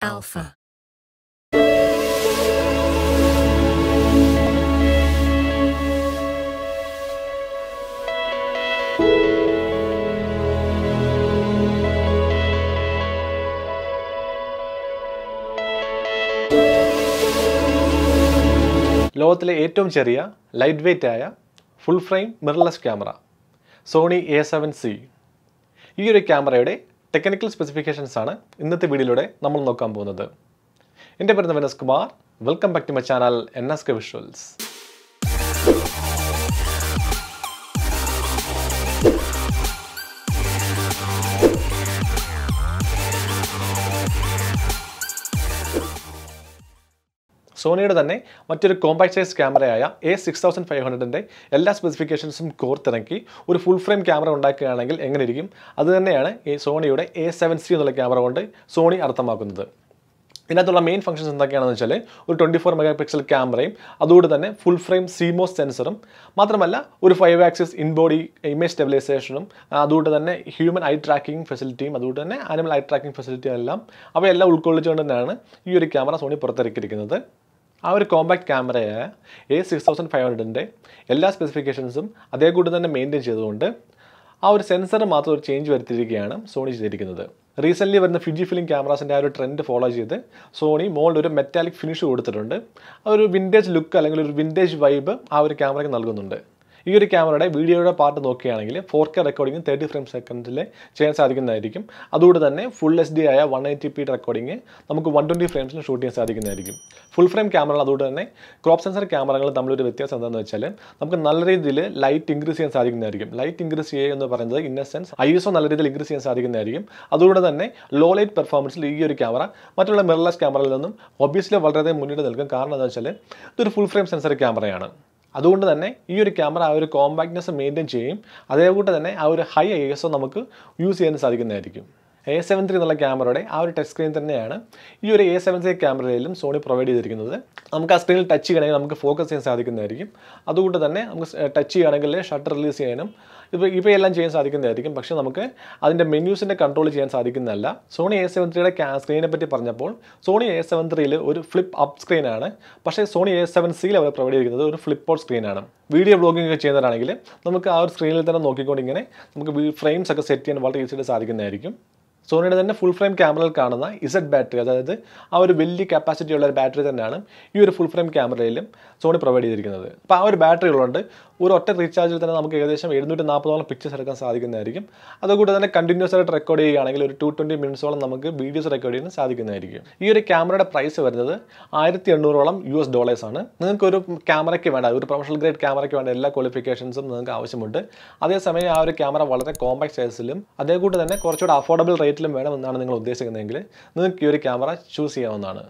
Alpha. ലോകത്തിലെ ഏറ്റവും ചെറിയ ലൈറ്റ് വെയ്റ്റ് ആയ full frame mirrorless camera Sony A seven C ഈ ഒരു ക്യാമറയുടെ ടെക്നിക്കൽ സ്പെസിഫിക്കേഷൻസ് ആണ് ഇന്നത്തെ വീഡിയോയിലൂടെ നമ്മൾ നോക്കാൻ പോകുന്നത്. എന്റെ പേര് Navanas Kumar. Welcome back to my channel N S K visuals സോണിയുടെ തന്നെ മറ്റൊരു കോമ്പാക്ട് സൈസ് ക്യാമറയായ എ സിക്സ് തൗസൻഡ് ഫൈവ് ഹൺഡ്രഡിന്റെ എല്ലാ സ്പെസിഫിക്കേഷൻസും കോർത്തിറക്കി ഒരു ഫുൾ ഫ്രെയിം ക്യാമറ ഉണ്ടാക്കുകയാണെങ്കിൽ എങ്ങനെ ഇരിക്കും അത് തന്നെയാണ് ഈ സോണിയുടെ എ സെവൻ സി എന്നുള്ള ക്യാമറ കൊണ്ട് സോണി അർത്ഥമാക്കുന്നത്. ഇതിനകത്തുള്ള മെയിൻ ഫംഗ്ഷൻസ് എന്തൊക്കെയാണെന്ന് വെച്ചാൽ ഒരു ട്വന്റി ഫോർ മെഗാ പിക്സൽ ക്യാമറയും അതുകൊണ്ട് തന്നെ ഫുൾ ഫ്രെയിം സീമോസ് സെൻസറും മാത്രമല്ല ഒരു five axis in body image സ്റ്റെബിലൈസേഷനും അതുകൊണ്ട് തന്നെ ഹ്യൂമൻ ഐ ട്രാക്കിംഗ് ഫെസിലിറ്റിയും അതുകൊണ്ട് തന്നെ ആനിമൽ ഐ ട്രാക്കിംഗ് ഫെസിലിറ്റിയും എല്ലാം അവയെല്ലാം ഉൾക്കൊള്ളിച്ചുകൊണ്ട് തന്നെയാണ് ഈ ഒരു ക്യാമറ സോണി പുറത്തിറക്കിയിരിക്കുന്നത്. ആ ഒരു കോമ്പാക്ട് ക്യാമറയായ എ സിക്സ് തൗസൻഡ് ഫൈവ് ഹൺഡ്രഡിന്റെ എല്ലാ സ്പെസിഫിക്കേഷൻസും അതേ കൂടി തന്നെ മെയിന്റെയിൻ ചെയ്തുകൊണ്ട് ആ ഒരു സെൻസർ മാത്രം ഒരു ചേഞ്ച് വരുത്തിയിരിക്കുകയാണ് സോണി ചെയ്തിരിക്കുന്നത്. റീസെന്റ്ലി വരുന്ന ഫിജി ഫിലിം ക്യാമറാസിന്റെ ആ ഒരു ട്രെൻഡ് ഫോളോ ചെയ്ത് സോണി മോളിൽ ഒരു മെറ്റാലിക് ഫിനിഷ് കൊടുത്തിട്ടുണ്ട്. ആ ഒരു വിന്റേജ് ലുക്ക് അല്ലെങ്കിൽ ഒരു വിന്റേജ് വൈബ് ആ ഒരു ക്യാമറയ്ക്ക് നൽകുന്നുണ്ട്. ഈ ഒരു ക്യാമറയുടെ വീഡിയോയുടെ പാർട്ട് നോക്കുകയാണെങ്കിൽ four K recording thirty frame സെക്കൻഡിൽ ചെയ്യാൻ സാധിക്കുന്നതായിരിക്കും. അതുകൊണ്ട് തന്നെ ഫുൾ എച്ച് ഡി ആയ വൺ എയ്റ്റി പി റെക്കോർഡിംഗ് നമുക്ക് വൺ ട്വന്റി ഫ്രെയിംസിൽ ഷൂട്ട് ചെയ്യാൻ സാധിക്കുന്നതായിരിക്കും. ഫുൾ ഫ്രെയിം ക്യാമറകൾ അതുകൊണ്ട് തന്നെ ക്രോപ്പ് സെൻസർ ക്യാമറകൾ തമ്മിലൊരു വ്യത്യാസം എന്താണെന്ന് വെച്ചാൽ നമുക്ക് നല്ല രീതിയിൽ ലൈറ്റ് ഇൻക്രീസ് ചെയ്യാൻ സാധിക്കുന്നതായിരിക്കും. ലൈറ്റ് ഇൻക്രീസ് ചെയ്യുക എന്ന് പറയുന്നത് ഇൻ സെൻസ് ഐ എസ് നല്ല രീതിയിൽ ഇൻക്രീസ് ചെയ്യാൻ സാധിക്കുന്നതായിരിക്കും. അതുകൊണ്ട് തന്നെ ലോ ലൈറ്റ് പെർഫോമൻസിൽ ഈ ഒരു ക്യാമറ മറ്റുള്ള മിറർലെസ് ക്യാമറയിൽ നിന്നും ഒബ്വിയസ്ലി വളരെയധികം മുന്നിട്ട് നിൽക്കും. കാരണം എന്താ വെച്ചാൽ ഇതൊരു ഫുൾ ഫ്രെയിം സെൻസർ ക്യാമറയാണ് അതുകൊണ്ട് തന്നെ ഈ ഒരു ക്യാമറ ആ ഒരു കോമ്പാക്ട്നെസ് മെയിന്റെയിൻ ചെയ്യും. അതേകൂട്ട് തന്നെ ആ ഒരു ഹൈ ഐ നമുക്ക് യൂസ് ചെയ്യാൻ സാധിക്കുന്നതായിരിക്കും. എ സെവൻ ത്രീ എന്നുള്ള ക്യാമറയുടെ ആ ഒരു ടച്ച് സ്ക്രീൻ തന്നെയാണ്. ഈ ഒരു എ സെവൻ ത്രീ ക്യാമറയിലും സോണി പ്രൊവൈഡ് ചെയ്തിരിക്കുന്നത്. നമുക്ക് ആ സ്ക്രീനിൽ ടച്ച് ചെയ്യണമെങ്കിൽ നമുക്ക് ഫോക്കസ് ചെയ്യാൻ സാധിക്കുന്നതായിരിക്കും. അതുകൊണ്ട് തന്നെ നമുക്ക് ടച്ച് ചെയ്യുകയാണെങ്കിൽ ഷട്ടർ റിലീസ് ചെയ്യാനും ഇപ്പോൾ ഇപ്പോൾ എല്ലാം ചെയ്യാൻ സാധിക്കുന്നതായിരിക്കും. പക്ഷേ നമുക്ക് അതിന്റെ മെന്യൂസിന്റെ കൺട്രോൾ ചെയ്യാൻ സാധിക്കുന്നതല്ല. സോണി എ സെവൻ ത്രീയുടെ സ്ക്രീനെ പറ്റി പറഞ്ഞപ്പോൾ സോണി എ സെവൻ ത്രീയിൽ ഒരു ഫ്ലിപ്പ് അപ്പ് സ്ക്രീനാണ് പക്ഷേ സോണി എ സെവൻ സിയിൽ അവർ പ്രൊവൈഡ് ചെയ്തിരിക്കുന്നത് ഒരു ഫ്ലിപ്പ് ഔട്ട് സ്ക്രീനാണ് വീഡിയോ ബ്ലോഗിംഗ് ഒക്കെ ചെയ്യുന്നതാണെങ്കിൽ നമുക്ക് ആ ഒരു സ്ക്രീനിൽ തന്നെ നോക്കിക്കൊണ്ട് ഇങ്ങനെ നമുക്ക് ഫ്രെയിംസ് ഒക്കെ സെറ്റ് ചെയ്യാൻ വളരെ ഈസിയായിട്ട് സാധിക്കുന്നതായിരിക്കും. സോണിയുടെ തന്നെ ഫുൾ ഫ്രെയിം ക്യാമറയിൽ കാണുന്ന ഇസഡ് ബാറ്ററി അതായത് ആ ഒരു വലിയ കപ്പാസിറ്റി ഉള്ള ഒരു ബാറ്ററി തന്നെയാണ് ഈ ഒരു ഫുൾ ഫ്രെയിം ക്യാമറയിലും സോണി പ്രൊവൈഡ് ചെയ്തിരിക്കുന്നത്. അപ്പോൾ ആ ഒരു ബാറ്ററി ഉള്ളതുകൊണ്ട് ഒരു ഒറ്റ റീചാർജിൽ തന്നെ നമുക്ക് ഏകദേശം എഴുന്നൂറ്റി നാൽപ്പതോളം പിക്ചേഴ്സ് എടുക്കാൻ സാധിക്കുന്നതായിരിക്കും. അതുകൂടെ തന്നെ കണ്ടിന്യൂസ് ആയിട്ട് റെക്കോർഡ് ചെയ്യുകയാണെങ്കിൽ ഒരു ടു ട്വന്റി മിനിറ്റ്സോളം നമുക്ക് വീഡിയോസ് റെക്കോർഡ് ചെയ്യാൻ സാധിക്കുന്നതായിരിക്കും. ഈ ഒരു ക്യാമറയുടെ പ്രൈസ് വരുന്നത് ആയിരത്തി എണ്ണൂറോളം യു എസ് ഡോളേഴ്സ് ആണ്. നിങ്ങൾക്ക് ഒരു ക്യാമറയ്ക്ക് വേണ്ട ഒരു പ്രൊഫഷണൽ ഗ്രേഡ് ക്യാമറയ്ക്ക് വേണ്ട എല്ലാ ക്വാളിഫിക്കേഷൻസും നിങ്ങൾക്ക് ആവശ്യമുണ്ട്. അതേസമയം ആ ഒരു ക്യാമറ വളരെ കോമ്പാക്ട് സൈസിലും അതേ കൂട്ട് തന്നെ കുറച്ചുകൂടെ അഫോർഡബിൾ റേറ്റിലും വേണമെന്നാണ് നിങ്ങൾ ഉദ്ദേശിക്കുന്നതെങ്കിൽ നിങ്ങൾക്ക് ഈ ഒരു ക്യാമറ ചൂസ് ചെയ്യാവുന്നതാണ്.